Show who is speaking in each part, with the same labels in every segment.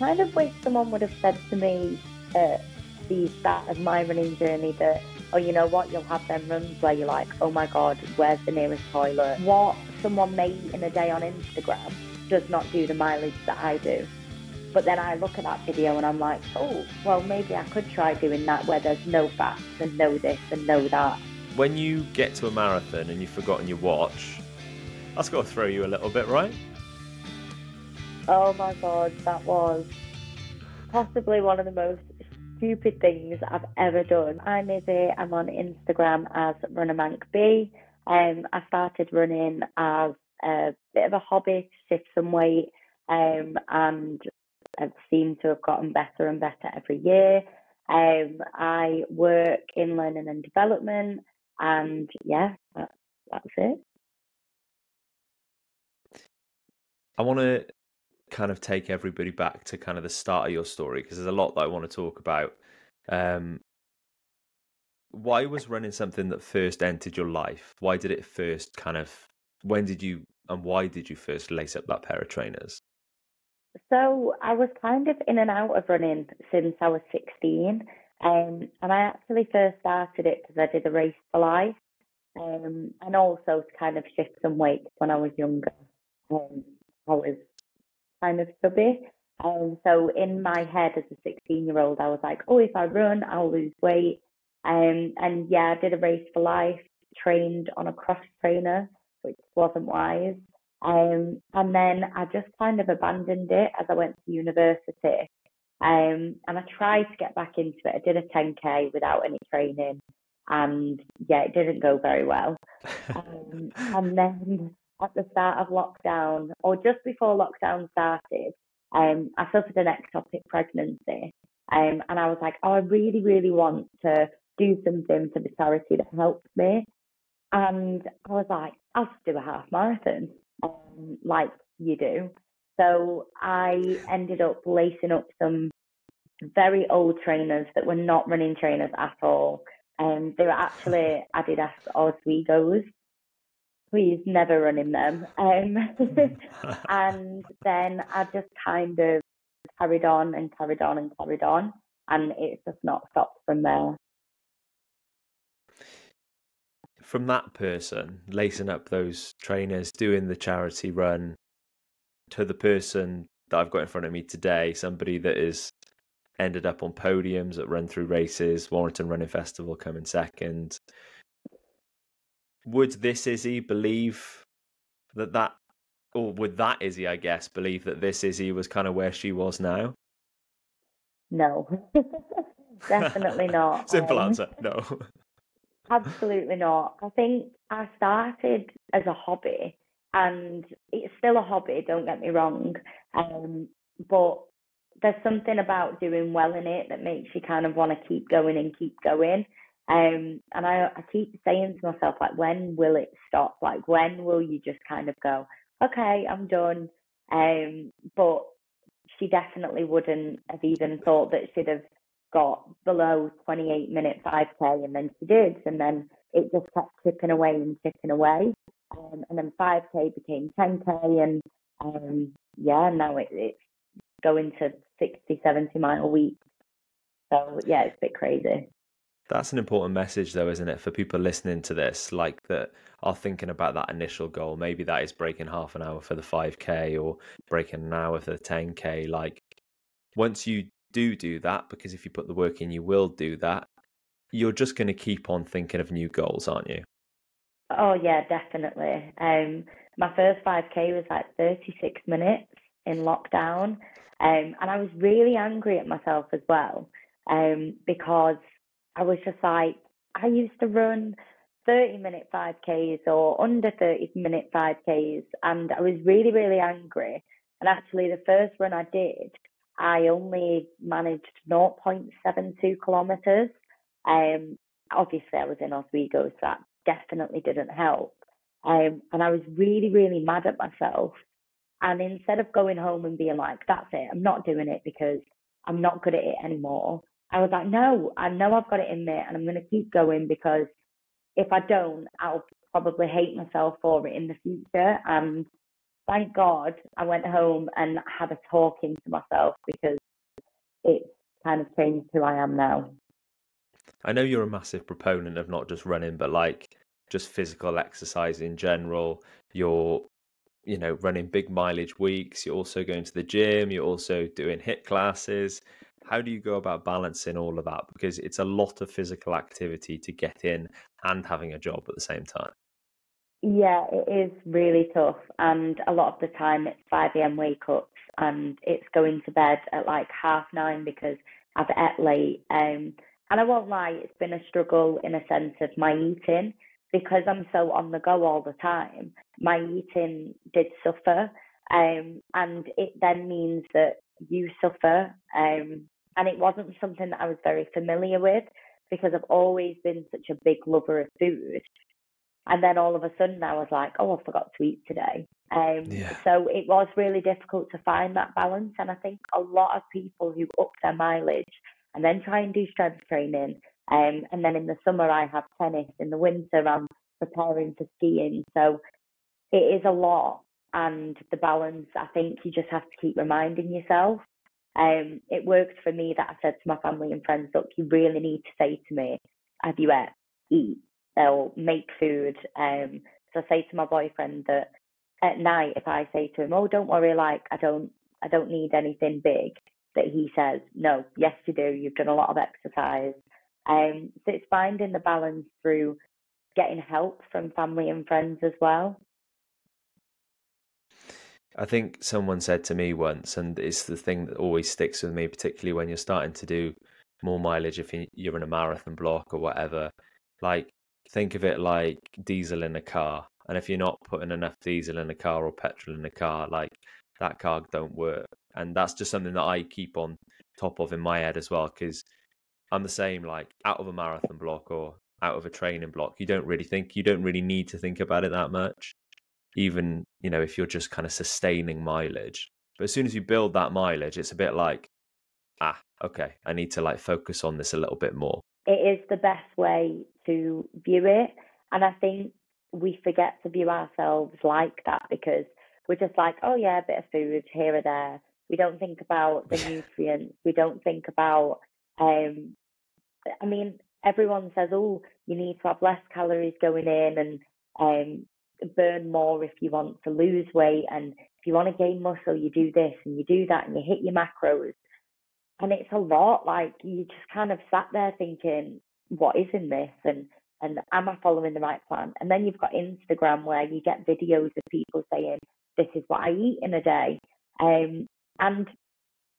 Speaker 1: kind of wish someone would have said to me at the start of my running journey that, oh, you know what, you'll have them runs where you're like, oh my God, where's the nearest toilet? What someone may eat in a day on Instagram does not do the mileage that I do. But then I look at that video and I'm like, oh, well, maybe I could try doing that where there's no fats and no this and no that.
Speaker 2: When you get to a marathon and you've forgotten your watch, that's got to throw you a little bit, right?
Speaker 1: Oh my god, that was possibly one of the most stupid things I've ever done. I'm Izzy. I'm on Instagram as RunnerMancBee. Um, I started running as a bit of a hobby to shift some weight, um, and I've seemed to have gotten better and better every year. Um, I work in learning and development, and yeah, that, that's it.
Speaker 2: I want to kind of take everybody back to kind of the start of your story because there's a lot that I want to talk about. Um, why was running something that first entered your life? Why did it first kind of? When did you and why did you first lace up that pair of trainers?
Speaker 1: So I was kind of in and out of running since I was 16. Um, and I actually first started it because I did a race for life um, and also to kind of shift some weight when I was younger. Um, I was kind of stubby. Um, so in my head as a 16 year old, I was like, oh, if I run, I'll lose weight. Um, and yeah, I did a race for life, trained on a cross trainer, which wasn't wise. Um, and then I just kind of abandoned it as I went to university. Um, and I tried to get back into it. I did a 10K without any training. And yeah, it didn't go very well. Um, and then at the start of lockdown, or just before lockdown started, um, I suffered an ectopic pregnancy. Um, and I was like, oh, I really, really want to do something for the charity that helps me. And I was like, I'll just do a half marathon, um, like you do. So I ended up lacing up some very old trainers that were not running trainers at all. Um, they were actually Adidas Ozweegos. Please never run in them. Um, and then I've just kind of carried on and carried on and carried on, and it's just not stopped from there.
Speaker 2: From that person, lacing up those trainers, doing the charity run, to the person that I've got in front of me today, somebody that has ended up on podiums at RunThrough races, Warrington Running Festival coming second. Would this Izzy believe that that, or would that Izzy, I guess, believe that this Izzy was kind of where she was now?
Speaker 1: No, definitely not.
Speaker 2: Simple um, answer, no.
Speaker 1: absolutely not. I think I started as a hobby, and it's still a hobby. Don't get me wrong, um, but there's something about doing well in it that makes you kind of want to keep going and keep going. Um, and I, I keep saying to myself, like, when will it stop? Like, when will you just kind of go, okay, I'm done? Um, but she definitely wouldn't have even thought that she'd have got below 28 minute 5k, and then she did, and then it just kept chipping away and chipping away. Um, and then 5k became 10k, and um, yeah, now it, it's going to 60, 70 mile weeks. So yeah, it's a bit crazy.
Speaker 2: That's an important message, though, isn't it, for people listening to this, like that are thinking about that initial goal. Maybe that is breaking half an hour for the 5K or breaking an hour for the 10K. Like, once you do do that, because if you put the work in, you will do that, you're just going to keep on thinking of new goals, aren't you?
Speaker 1: Oh, yeah, definitely. Um, my first 5K was like 36 minutes in lockdown. Um, and I was really angry at myself as well um, because I was just like, I used to run 30 minute 5Ks or under 30 minute 5Ks, and I was really, really angry. And actually, the first run I did, I only managed 0.72 kilometers. Um, obviously, I was in Ozweego, so that definitely didn't help. Um, and I was really, really mad at myself and instead of going home and being like, that's it, I'm not doing it because I'm not good at it anymore, I was like, no, I know I've got it in me and I'm going to keep going because if I don't, I'll probably hate myself for it in the future. And thank God I went home and had a talking to myself because it's kind of changed who I am now.
Speaker 2: I know you're a massive proponent of not just running, but like just physical exercise in general. You're, you know, running big mileage weeks. You're also going to the gym. You're also doing HIIT classes. How do you go about balancing all of that? Because it's a lot of physical activity to get in and having a job at the same time.
Speaker 1: Yeah, it is really tough. And a lot of the time it's 5 a.m. wake ups and it's going to bed at like half nine because I've ate late. Um, and I won't lie, it's been a struggle in a sense of my eating because I'm so on the go all the time. My eating did suffer, um, and it then means that you suffer. Um, and it wasn't something that I was very familiar with because I've always been such a big lover of food. And then all of a sudden I was like, oh, I forgot to eat today. Um, yeah. So it was really difficult to find that balance. And I think a lot of people who up their mileage and then try and do strength training. Um, and then in the summer, I have tennis. In the winter, I'm preparing for skiing. So it is a lot. And the balance, I think you just have to keep reminding yourself. Um, it works for me that I said to my family and friends, look, you really need to say to me, have you ate, eat, or make food. Um, so I say to my boyfriend that at night, if I say to him, oh, don't worry, like I don't, I don't need anything big, that he says, no, yes, you do. You've done a lot of exercise. Um, so it's finding the balance through getting help from family and friends as well.
Speaker 2: I think someone said to me once, and it's the thing that always sticks with me, particularly when you're starting to do more mileage if you're in a marathon block or whatever. Like, think of it like diesel in a car. And if you're not putting enough diesel in a car or petrol in a car, like that car don't work and that's just something that I keep on top of in my head as well because I'm the same. Like out of a marathon block or out of a training block, you don't really think you don't really need to think about it that much. Even you know if you're just kind of sustaining mileage, but as soon as you build that mileage, it's a bit like ah okay, I need to like focus on this a little bit more.
Speaker 1: It is the best way to view it, and I think we forget to view ourselves like that because we're just like, oh yeah, a bit of food here or there. We don't think about the nutrients. We don't think about, um, I mean, everyone says, oh, you need to have less calories going in and um, burn more if you want to lose weight. And if you want to gain muscle, you do this and you do that and you hit your macros. And it's a lot. Like you just kind of sat there thinking, what is in this? And and am I following the right plan? And then you've got Instagram where you get videos of people saying, this is what I eat in a day. Um, and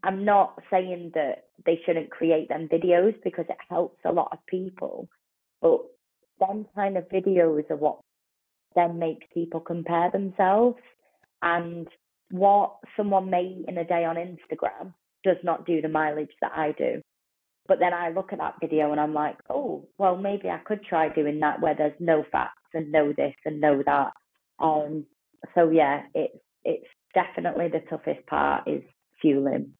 Speaker 1: I'm not saying that they shouldn't create them videos because it helps a lot of people, but them kind of videos are what then makes people compare themselves. And what someone may eat in a day on Instagram does not do the mileage that I do. But then I look at that video and I'm like, oh, well, maybe I could try doing that where there's no fats and no this and no that. Um, so yeah, it's it's definitely the toughest part is fueling.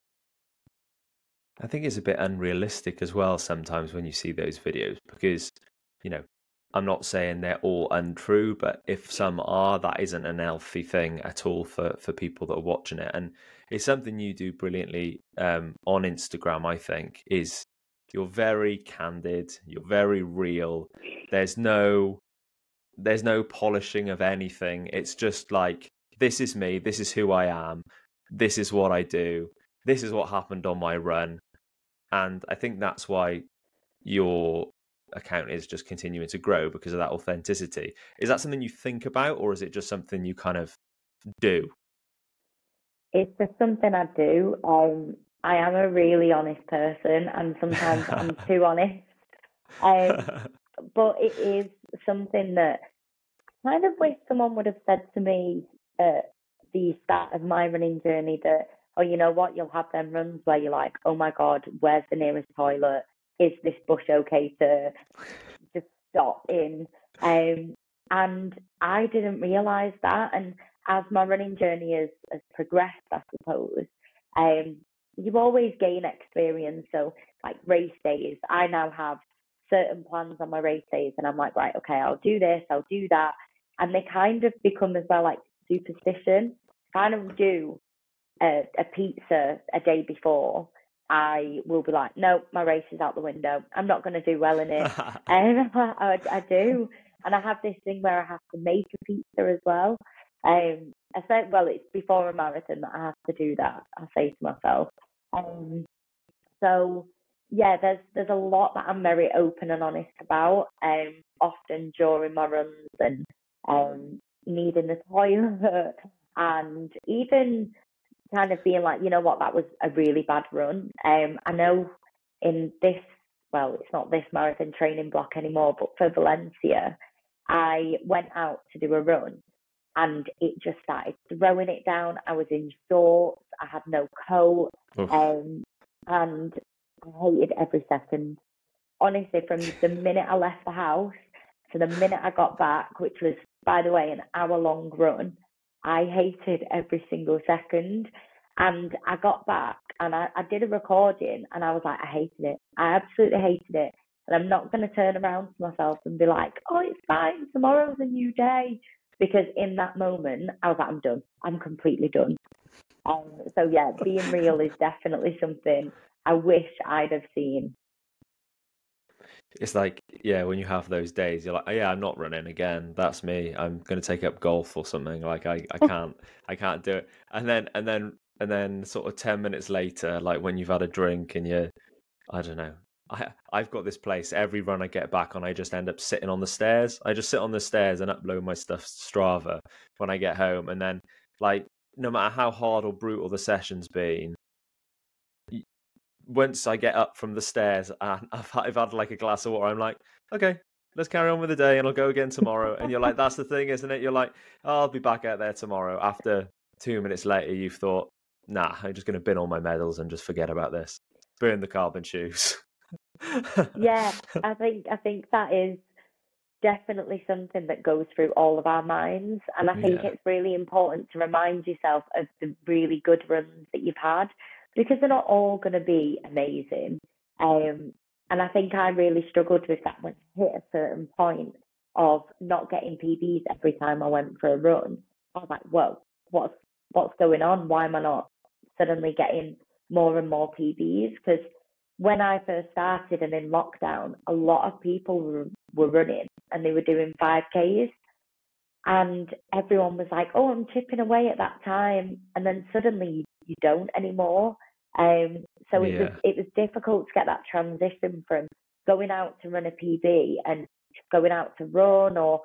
Speaker 2: I think it's a bit unrealistic as well sometimes when you see those videos because, you know, I'm not saying they're all untrue, but if some are, that isn't an healthy thing at all for, for people that are watching it. And it's something you do brilliantly um, on Instagram, I think, is you're very candid, you're very real. There's no there's no polishing of anything. It's just like this is me, this is who I am, this is what I do, this is what happened on my run. And I think that's why your account is just continuing to grow because of that authenticity. Is that something you think about, or is it just something you kind of do?
Speaker 1: It's just something I do. Um, I am a really honest person, and sometimes I'm too honest. Um, but it is something that kind of wish someone would have said to me at the start of my running journey that, oh, you know what, you'll have them runs where you're like, oh my God, where's the nearest toilet? Is this bush okay to just stop in? Um, and I didn't realise that. And as my running journey has, has progressed, I suppose, um, you always gain experience. So, like race days, I now have certain plans on my race days, and I'm like, right, okay, I'll do this, I'll do that, and they kind of become as well like superstition. kind of do a, a pizza a day before, I will be like, no, my race is out the window. I'm not going to do well in it. and I, I, do. And I have this thing where I have to make a pizza as well. Um, I say, well, it's before a marathon that I have to do that. I say to myself. Um, so yeah, there's there's a lot that I'm very open and honest about. Um, often during my runs and um, needing the toilet and even kind of being like, you know what, that was a really bad run. Um, I know in this, well, it's not this marathon training block anymore, but for Valencia, I went out to do a run and it just started throwing it down. I was in shorts, I had no coat, um, and I hated every second. Honestly, from the minute I left the house to the minute I got back, which was, by the way, an hour long run, I hated every single second. And I got back and I, I did a recording and I was like, I hated it. I absolutely hated it. And I'm not going to turn around to myself and be like, oh, it's fine. Tomorrow's a new day. Because in that moment, I was like, I'm done. I'm completely done. Um, so, yeah, being real is definitely something I wish I'd have seen.
Speaker 2: It's like, yeah, when you have those days, you're like, oh, yeah, I'm not running again. That's me. I'm going to take up golf or something. Like, I, I oh. can't, I can't do it. And then, and then, and then, sort of ten minutes later, like when you've had a drink and you're, I don't know, I, I've got this place. Every run I get back on, I just end up sitting on the stairs. I just sit on the stairs and upload my stuff to Strava when I get home, and then, like, no matter how hard or brutal the session's been, once I get up from the stairs and I've, I've had like a glass of water, I'm like, okay, let's carry on with the day and I'll go again tomorrow. and you're like, that's the thing, isn't it? You're like, oh, I'll be back out there tomorrow. After two minutes later, you've thought, nah, I'm just going to bin all my medals and just forget about this. Burn the carbon shoes.
Speaker 1: yeah, I think I think that is definitely something that goes through all of our minds, and I think yeah. it's really important to remind yourself of the really good runs that you've had because they're not all going to be amazing. Um, and I think I really struggled with that when I hit a certain point of not getting PBs every time I went for a run. I was like, whoa, what's what's going on? Why am I not suddenly getting more and more PBs? Because when I first started and in lockdown, a lot of people were, were running and they were doing 5Ks. And everyone was like, oh, I'm chipping away at that time. And then suddenly you don't anymore. Um, so it yeah. was it was difficult to get that transition from going out to run a PB and going out to run or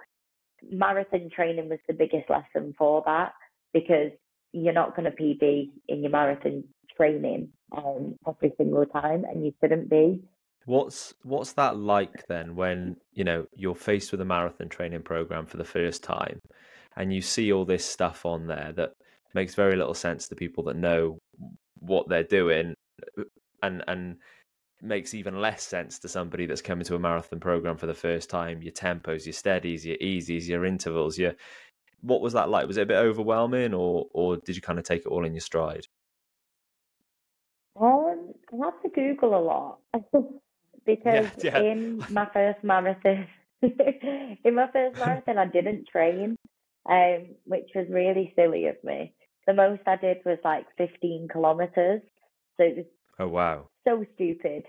Speaker 1: marathon training was the biggest lesson for that because you're not going to PB in your marathon training um, every single time, and you shouldn't be.
Speaker 2: What's what's that like then when you know you're faced with a marathon training program for the first time, and you see all this stuff on there that makes very little sense to people that know what they're doing uh, and and makes even less sense to somebody that's coming to a marathon program for the first time. Your tempos your steadies your easies your intervals your what was that like? Was it a bit overwhelming or or did you kind of take it all in your stride?
Speaker 1: Um i have to google a lot because yeah, yeah. in my first marathon in my first marathon i didn't train um which was really silly of me the most I did was like 15 kilometers. So it was
Speaker 2: oh wow,
Speaker 1: so stupid.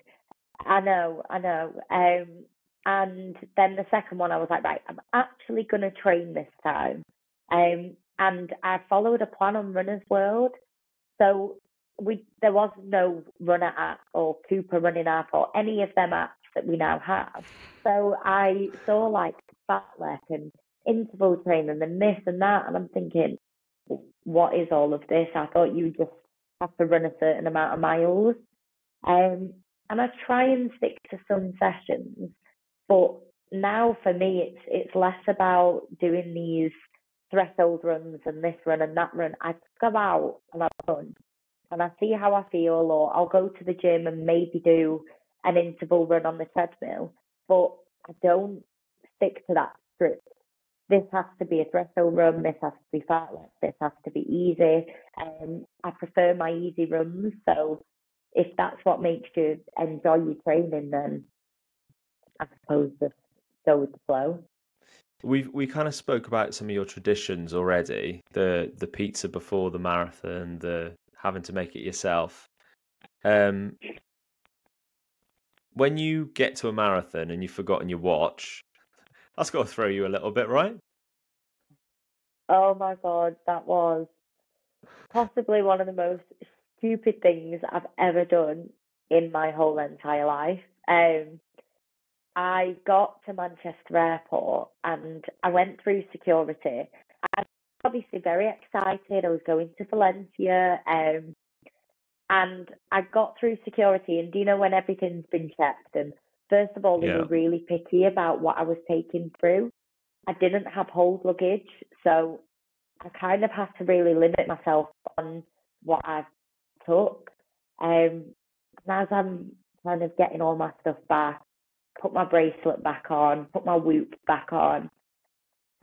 Speaker 1: I know, I know. Um, and then the second one, I was like, right, I'm actually going to train this time. Um, and I followed a plan on Runner's World. So we there was no Runna app or Coopah running app or any of them apps that we now have. So I saw like Fartlek and interval training and this and that, and I'm thinking, what is all of this? I thought you just have to run a certain amount of miles. Um, and I try and stick to some sessions, but now for me, it's it's less about doing these threshold runs and this run and that run. I go out and I run, and I see how I feel, or I'll go to the gym and maybe do an interval run on the treadmill, but I don't stick to that strict this has to be a threshold run, this has to be fartlek, this has to be easy. Um, I prefer my easy runs, so if that's what makes you enjoy your training, then I suppose just go with the flow.
Speaker 2: we we kind of spoke about some of your traditions already. The the pizza before the marathon, the having to make it yourself. Um, when you get to a marathon and you've forgotten your watch, that's got to throw you a little bit, right?
Speaker 1: Oh my god, that was possibly one of the most stupid things I've ever done in my whole entire life. Um, I got to Manchester Airport and I went through security. I was obviously very excited. I was going to Valencia. Um, and I got through security. And do you know when everything's been checked? And first of all, they
Speaker 2: Yeah.
Speaker 1: were really picky about what I was taking through. I didn't have hold luggage. So I kind of had to really limit myself on what I took. Um, and as I'm kind of getting all my stuff back, put my bracelet back on, put my whoop back on.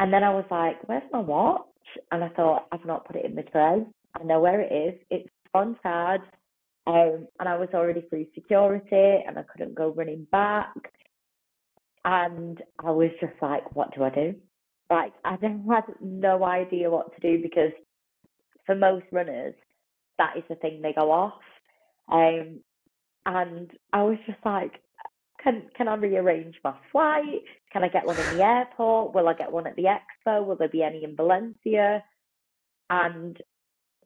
Speaker 1: And then I was like, where's my watch? And I thought, I've not put it in the tray. I know where it is. It's on card. Um, and I was already through security and I couldn't go running back. And I was just like, what do I do? Like, I had no idea what to do because for most runners, that is the thing they go off. Um, and I was just like, can can I rearrange my flight? Can I get one in the airport? Will I get one at the expo? Will there be any in Valencia? And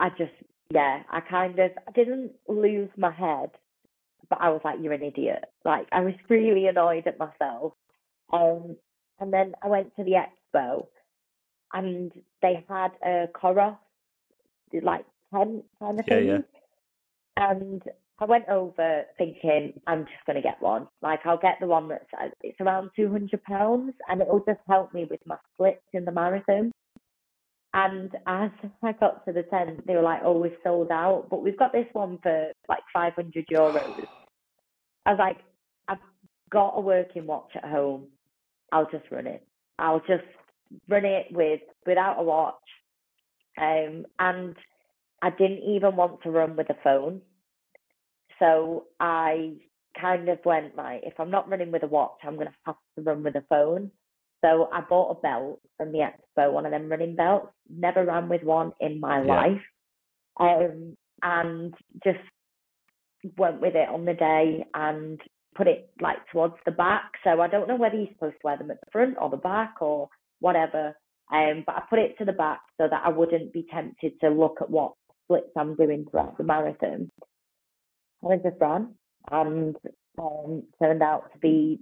Speaker 1: I just, yeah, I kind of I didn't lose my head, but I was like, you're an idiot. Like I was really annoyed at myself. Um, and then I went to the expo, and they had a Coros, like tent kind of
Speaker 2: Yeah,
Speaker 1: thing.
Speaker 2: yeah.
Speaker 1: And I went over thinking I'm just going to get one. Like I'll get the one that's uh, it's around two hundred pounds, and it'll just help me with my splits in the marathon. And as I got to the tent, they were like, "Oh, we've sold out, but we've got this one for like five hundred euros." I was like, "I've got a working watch at home. I'll just run it. I'll just run it with without a watch." Um, and I didn't even want to run with a phone. So I kind of went, like, if I'm not running with a watch, I'm going to have to run with a phone. So I bought a belt from the expo, one of them running belts. Never ran with one in my
Speaker 2: Yeah.
Speaker 1: life. Um, and just went with it on the day and put it like towards the back. So I don't know whether you're supposed to wear them at the front or the back or whatever. Um, but I put it to the back so that I wouldn't be tempted to look at what splits I'm doing throughout the marathon. I just ran and um, turned out to be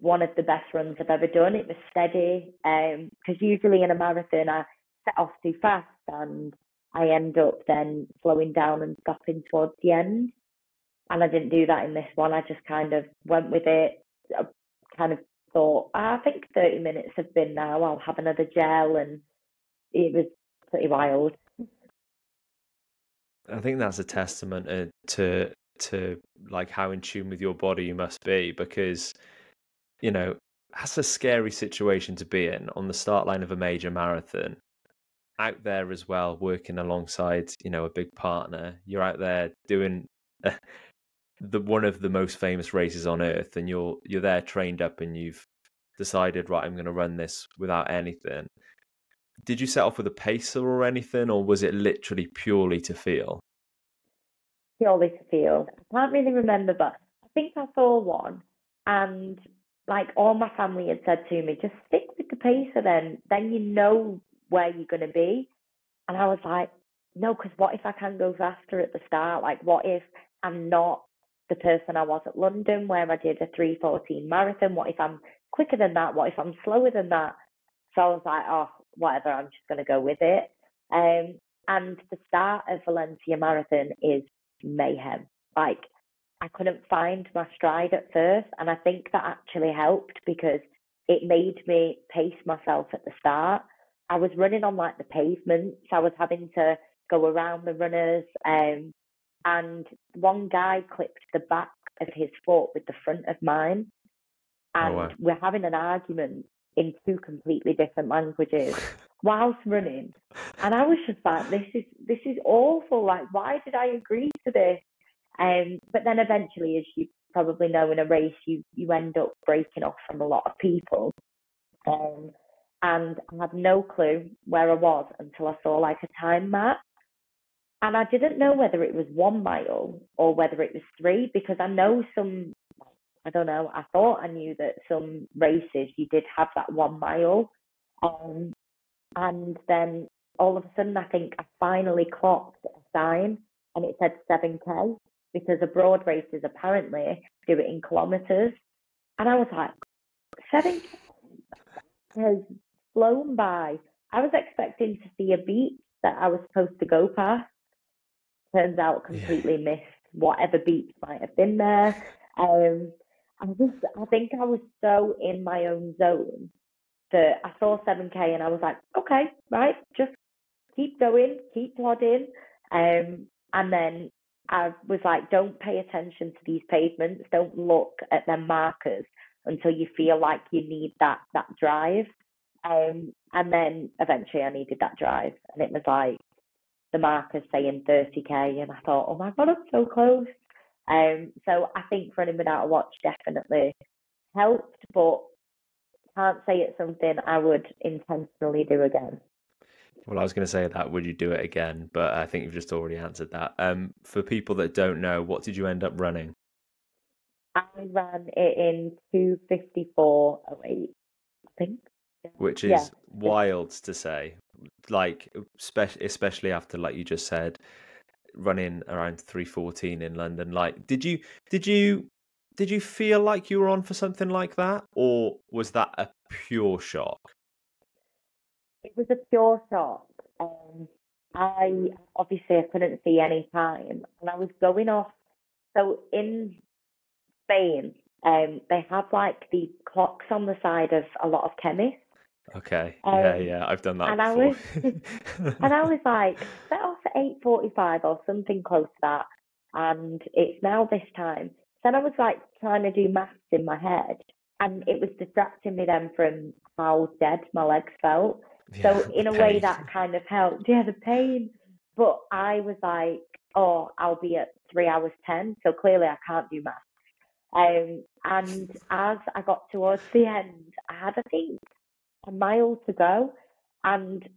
Speaker 1: one of the best runs I've ever done. It was steady because usually in a marathon I set off too fast and I end up then slowing down and stopping towards the end. And I didn't do that in this one. I just kind of went with it. I kind of thought, "Ah, I think 30 minutes have been now. I'll have another gel. And it was pretty wild.
Speaker 2: I think that's a testament uh, to to like how in tune with your body you must be because you know that's a scary situation to be in on the start line of a major marathon. Out there as well working alongside you know a big partner you're out there doing the one of the most famous races on earth and you're you're there trained up and you've decided right I'm going to run this without anything. Did you set off with a pacer or anything or was it literally purely to feel?
Speaker 1: Purely to feel. I can't really remember, but I think I saw one, and like all my family had said to me, just stick with the pacer then, then you know where you're going to be. And I was like, no, because what if I can go faster at the start? Like, what if I'm not the person I was at London where I did a 314 marathon? What if I'm quicker than that? What if I'm slower than that? So I was like, oh, whatever, I'm just going to go with it. Um, and the start of Valencia Marathon is mayhem. Like I couldn't find my stride at first, and I think that actually helped because it made me pace myself at the start. I was running on like the pavements. I was having to go around the runners, um, and one guy clipped the back of his foot with the front of mine,
Speaker 2: Oh,
Speaker 1: and
Speaker 2: wow.
Speaker 1: we're having an argument in two completely different languages whilst running. And I was just like, this is this is awful. Like, why did I agree to this? Um, but then eventually, as you probably know, in a race, you you end up breaking off from a lot of people. Um, and I had no clue where I was until I saw like a time map. And I didn't know whether it was one mile or whether it was three because I know some, I don't know, I thought I knew that some races you did have that one mile. Um, and then all of a sudden, I think I finally clocked a sign and it said 7K because the abroad races apparently do it in kilometres. And I was like, 7K has flown by. I was expecting to see a beach that I was supposed to go past. Turns out completely yeah. missed whatever beach might have been there. Um, I just, I think I was so in my own zone that I saw 7K and I was like, okay, right, just keep going, keep plodding. Um, and then I was like, don't pay attention to these pavements, don't look at their markers until you feel like you need that that drive. Um, and then eventually I needed that drive, and it was like the markers saying 30k, and I thought, oh my god, I'm so close. Um, so I think running without a watch definitely helped, but can't say it's something I would intentionally do again.
Speaker 2: Well, I was going to say that would you do it again, but I think you've just already answered that. Um, for people that don't know, what did you end up running?
Speaker 1: I ran it in two fifty four oh eight, I think.
Speaker 2: Which is yeah. wild to say, like especially after like you just said, running around three fourteen in London. Like, did you did you did you feel like you were on for something like that, or was that a pure shock?
Speaker 1: It was a pure shock. Um, I obviously I couldn't see any time, and I was going off. So in Spain, um, they have like the clocks on the side of a lot of chemists.
Speaker 2: Okay. Um, yeah, yeah, I've done that.
Speaker 1: And
Speaker 2: before.
Speaker 1: I was, and I was like, set off at eight forty-five or something close to that, and it's now this time. Then I was like trying to do maths in my head, and it was distracting me then from how dead my legs felt. Yeah, so in a pain. way that kind of helped. Yeah, the pain. But I was like, oh, I'll be at three hours ten, so clearly I can't do maths. Um, and as I got towards the end, I had I think a mile to go, and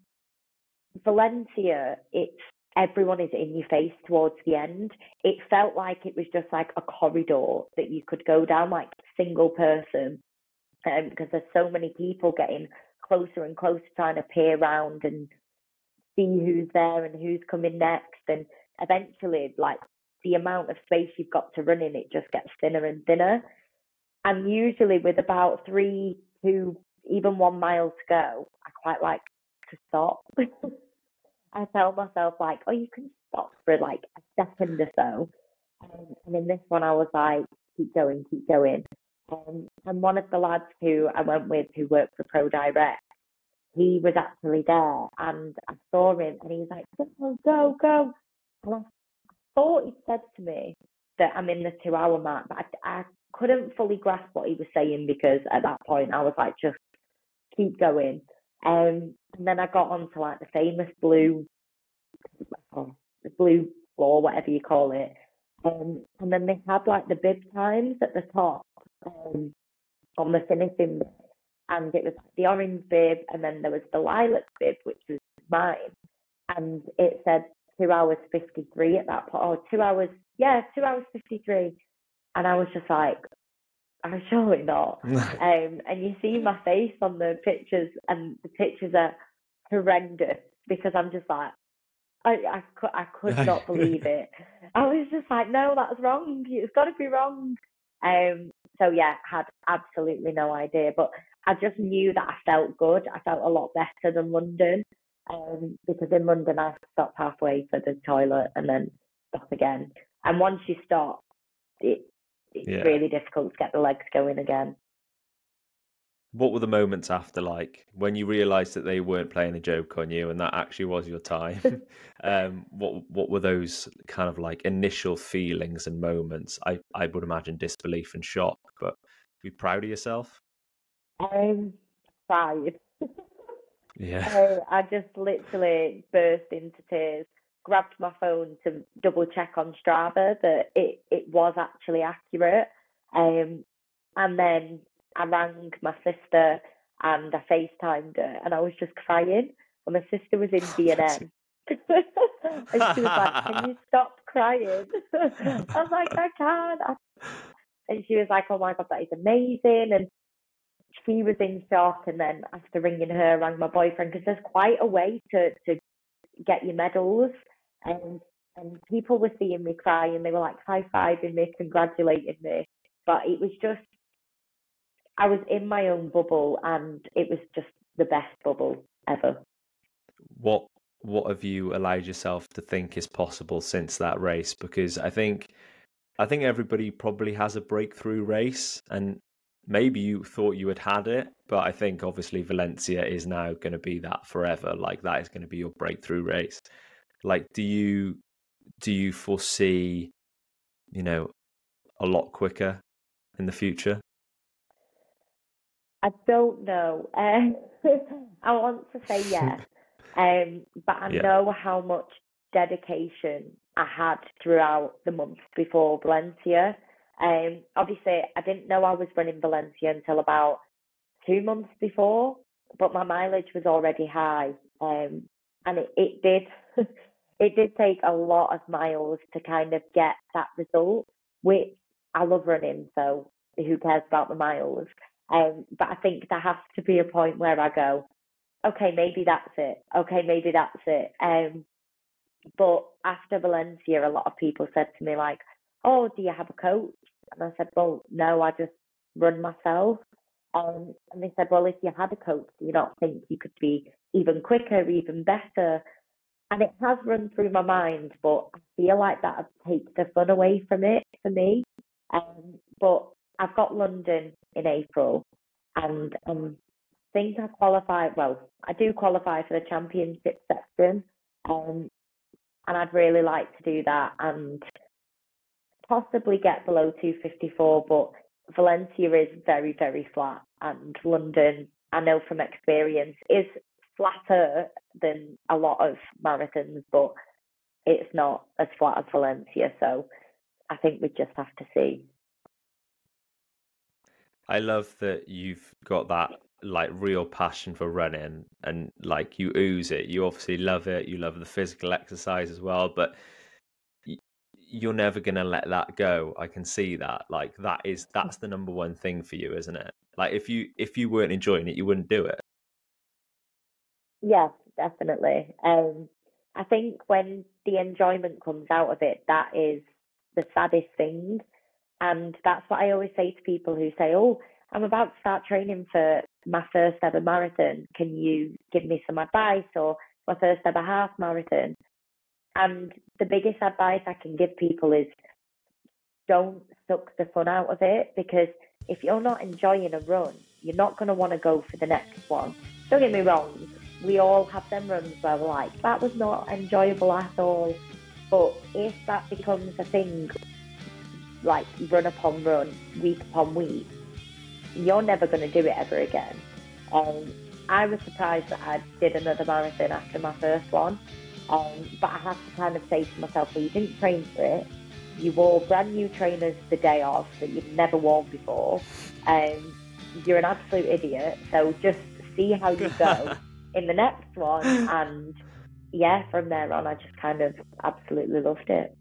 Speaker 1: Valencia, it's everyone is in your face towards the end. It felt like it was just like a corridor that you could go down like a single person um, because there's so many people getting closer and closer trying to peer around and see who's there and who's coming next and eventually like the amount of space you've got to run in it just gets thinner and thinner and usually with about three two even one mile to go i quite like to stop I tell myself like, oh, you can stop for like a second or so. Um, and in this one, I was like, keep going, keep going. Um, and one of the lads who I went with, who worked for Pro Direct, he was actually there, and I saw him, and he was like, go, go, go. And I thought he said to me that I'm in the two-hour mark, but I, I couldn't fully grasp what he was saying because at that point I was like, just keep going. Um, and then I got onto like the famous blue, oh, the blue floor, whatever you call it. Um, and then they had like the bib times at the top um, on the finishing bit. And it was the orange bib, and then there was the lilac bib, which was mine. And it said two hours 53 at that point, or oh, two hours, yeah, two hours 53. And I was just like, I'm surely not. um, and you see my face on the pictures, and the pictures are horrendous because I'm just like, I, I, could, I could not believe it. I was just like, no, that's wrong. It's got to be wrong. Um, so yeah, had absolutely no idea, but I just knew that I felt good. I felt a lot better than London, um, because in London I stopped halfway for the toilet and then stop again. And once you stop, it it's yeah. really difficult to get the legs going again.
Speaker 2: What were the moments after like when you realised that they weren't playing a joke on you and that actually was your time? um, what what were those kind of like initial feelings and moments? I I would imagine disbelief and shock, but be proud of yourself.
Speaker 1: I'm proud.
Speaker 2: yeah.
Speaker 1: I just literally burst into tears grabbed my phone to double check on Strava that it, it was actually accurate. Um, and then I rang my sister um, and I FaceTimed her, and I was just crying. And my sister was in oh, B&M. she was like, "Can you stop crying?" I was like, "I can't." And she was like, "Oh my god, that is amazing!" And she was in shock. And then after ringing her, I rang my boyfriend because there's quite a way to to get your medals. And and people were seeing me crying. And they were like high fiving me, congratulating me. But it was just, I was in my own bubble, and it was just the best bubble ever.
Speaker 2: What what have you allowed yourself to think is possible since that race? Because I think I think everybody probably has a breakthrough race, and maybe you thought you had had it, but I think obviously Valencia is now going to be that forever. Like that is going to be your breakthrough race. Like, do you do you foresee, you know, a lot quicker in the future?
Speaker 1: I don't know. Um, I want to say yes, um, but I yeah. know how much dedication I had throughout the month before Valencia. Um, obviously, I didn't know I was running Valencia until about two months before, but my mileage was already high, um, and it, it did it did take a lot of miles to kind of get that result. Which I love running, so who cares about the miles? Um, but I think there has to be a point where I go, okay, maybe that's it. Okay, maybe that's it. Um, but after Valencia, a lot of people said to me like, "Oh, do you have a coach?" And I said, "Well, no, I just run myself." Um, and they said, "Well, if you had a coach, do you not think you could be even quicker, even better?" And it has run through my mind, but I feel like that would take the fun away from it for me. Um, but I've got London in April, and um, think I qualify. Well, I do qualify for the championship section, um, and I'd really like to do that and possibly get below 254. But Valencia is very, very flat, and London, I know from experience, is flatter than a lot of marathons, but it's not as flat as Valencia. So I think we just have to see.
Speaker 2: I love that you've got that like real passion for running and like you ooze it. You obviously love it. You love the physical exercise as well, but you're never going to let that go. I can see that. Like that is that's the number one thing for you, isn't it? Like if you if you weren't enjoying it, you wouldn't do it.
Speaker 1: Yes, definitely. Um I think when the enjoyment comes out of it, that is the saddest thing and that's what I always say to people who say, Oh, I'm about to start training for my first ever marathon. Can you give me some advice or my first ever half marathon? And the biggest advice I can give people is don't suck the fun out of it because if you're not enjoying a run, you're not going to want to go for the next one. Don't get me wrong, we all have them runs where we're like, that was not enjoyable at all. But if that becomes a thing like run upon run, week upon week, you're never going to do it ever again. Um, I was surprised that I did another marathon after my first one, um, but I have to kind of say to myself, well, you didn't train for it. You wore brand new trainers the day of that you've never worn before. Um, you're an absolute idiot. So just see how you go in the next one. And yeah, from there on, I just kind of absolutely loved it.